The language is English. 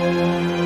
Bye.